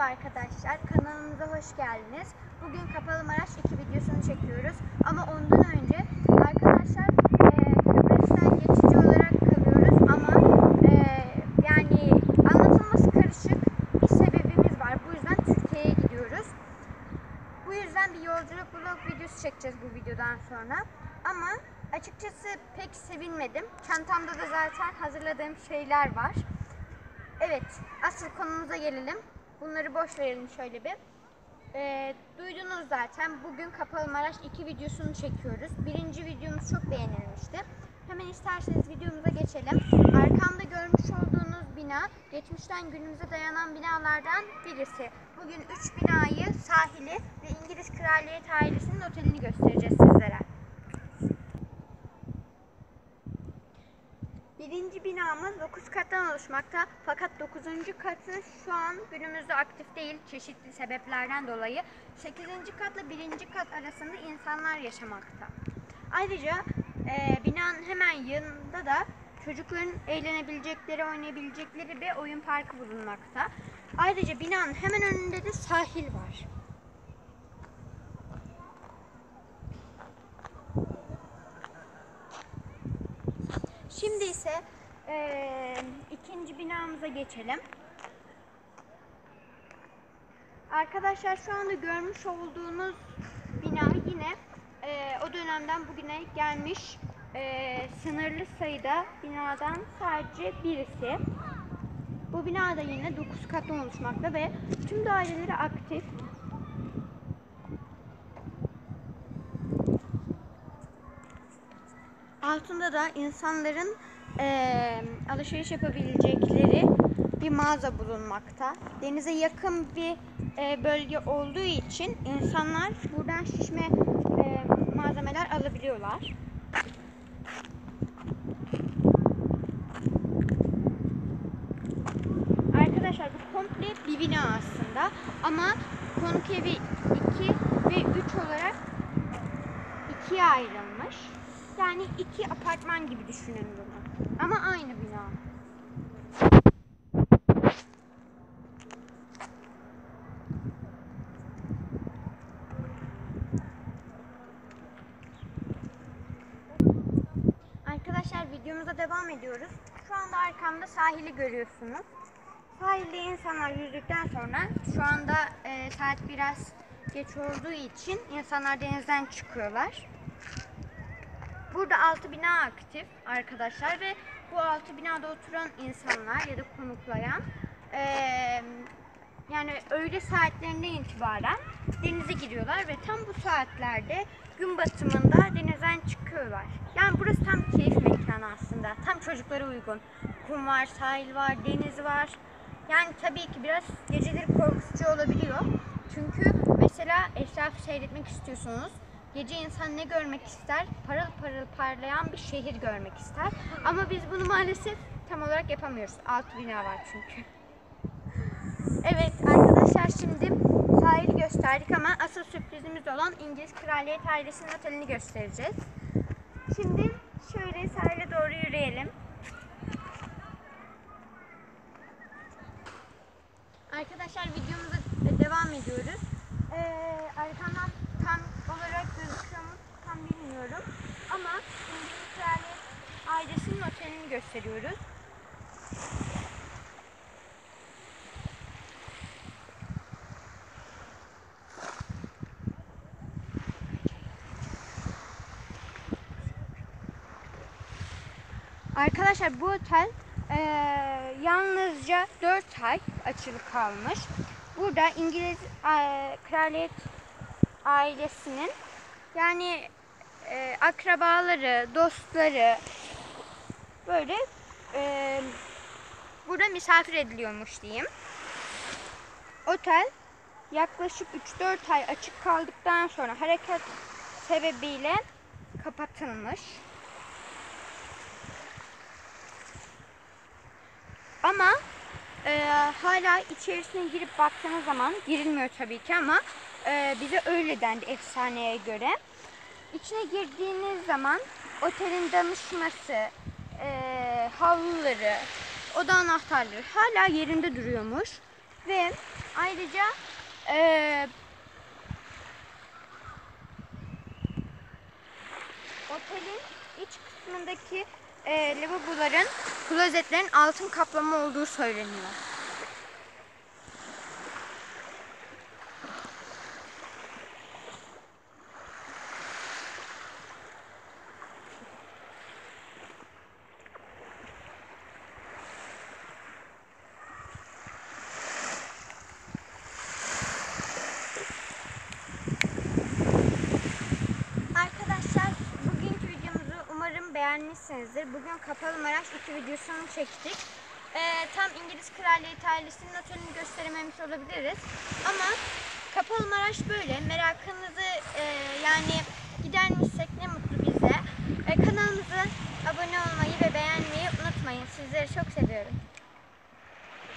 Merhaba arkadaşlar, kanalımıza hoş geldiniz. Bugün Kapalı Maraş 2 videosunu çekiyoruz. Ama ondan önce arkadaşlar e, Kıbrıs'tan geçici olarak kalıyoruz ama e, yani anlatılması karışık bir sebebimiz var. Bu yüzden Türkiye'ye gidiyoruz. Bu yüzden bir yolculuk vlog videosu çekeceğiz bu videodan sonra. Ama açıkçası pek sevinmedim. Çantamda da zaten hazırladığım şeyler var. Evet, asıl konumuza gelelim. Bunları boş verelim şöyle bir. Ee, duydunuz zaten bugün Kapalı Maraş 2 videosunu çekiyoruz. Birinci videomuz çok beğenilmişti. Hemen isterseniz videomuza geçelim. Arkamda görmüş olduğunuz bina geçmişten günümüze dayanan binalardan birisi. Bugün 3 binayı, sahili ve İngiliz Kraliyet ailesinin otelini göstereceğiz sizlere. Birinci binamız 9 kattan oluşmakta fakat 9. katı şu an günümüzde aktif değil çeşitli sebeplerden dolayı. 8. katla 1. kat arasında insanlar yaşamakta. Ayrıca e, binanın hemen yanında da çocukların eğlenebilecekleri, oynayabilecekleri bir oyun parkı bulunmakta. Ayrıca binanın hemen önünde de sahil var. Şimdi ise eee, ikinci binamıza geçelim. Arkadaşlar şu anda görmüş olduğunuz bina yine eee, o dönemden bugüne gelmiş eee, sınırlı sayıda binadan sadece birisi. Bu bina da yine 9 kattan oluşmakta ve tüm daireleri aktif. Altında da insanların eee, alışveriş yapabilecekleri bir mağaza bulunmakta. Denize yakın bir eee, bölge olduğu için insanlar buradan şişme eee, malzemeler alabiliyorlar. Arkadaşlar bu komple bir bina aslında ama konuk evi 2 ve 3 olarak ikiye ayrılmış. Yani iki apartman gibi düşünün bunu. Ama aynı bina. Arkadaşlar videomuza devam ediyoruz. Şu anda arkamda sahili görüyorsunuz. Sahilde insanlar yüzdükten sonra şu anda e, saat biraz geç olduğu için insanlar denizden çıkıyorlar. Burada altı bina aktif arkadaşlar ve bu altı binada oturan insanlar ya da konuklayan eee, yani öğle saatlerinden itibaren denize giriyorlar ve tam bu saatlerde gün batımında denizden çıkıyorlar. Yani burası tam keyif mekanı aslında. Tam çocuklara uygun. Kum var, sahil var, deniz var. Yani tabii ki biraz geceleri korkutucu olabiliyor. Çünkü mesela etrafı seyretmek istiyorsunuz. Gece insan ne görmek ister? Parıl parıl parlayan bir şehir görmek ister. Ama biz bunu maalesef tam olarak yapamıyoruz. Alt bina var çünkü. Evet arkadaşlar şimdi sahili gösterdik ama asıl sürprizimiz olan İngiliz Kraliyet ailesinin otelini göstereceğiz. Şimdi şöyle sahile doğru yürüyelim. Arkadaşlar videomuza devam ediyoruz. Ee, arkamdan olarak gözüküyor mu tam bilmiyorum. Ama İngiliz Kraliyet ailesinin otelini gösteriyoruz. Arkadaşlar bu otel eee, yalnızca 4 ay açılı kalmış. Burada İngiliz eee, kraliyet ailesinin yani eee, akrabaları, dostları böyle eee, burada misafir ediliyormuş diyeyim. Otel yaklaşık 3-4 ay açık kaldıktan sonra hareket sebebiyle kapatılmış. Ama e, hala içerisine girip baktığınız zaman girilmiyor tabii ki ama e, bize öyle dendi efsaneye göre. İçine girdiğiniz zaman otelin danışması, e, havluları, oda anahtarları hala yerinde duruyormuş. Ve ayrıca eee otelin iç kısmındaki eee lavaboların, klozetlerin altın kaplama olduğu söyleniyor. Beğenmişsinizdir. Bugün Kapalı Maraş 2 videosunu çektik. Ee, tam İngiliz Kraliyet ailesinin otelini gösterememiş olabiliriz. Ama Kapalı Maraş böyle. Merakınızı e, yani gidermişsek ne mutlu bize. E, kanalımıza abone olmayı ve beğenmeyi unutmayın. Sizleri çok.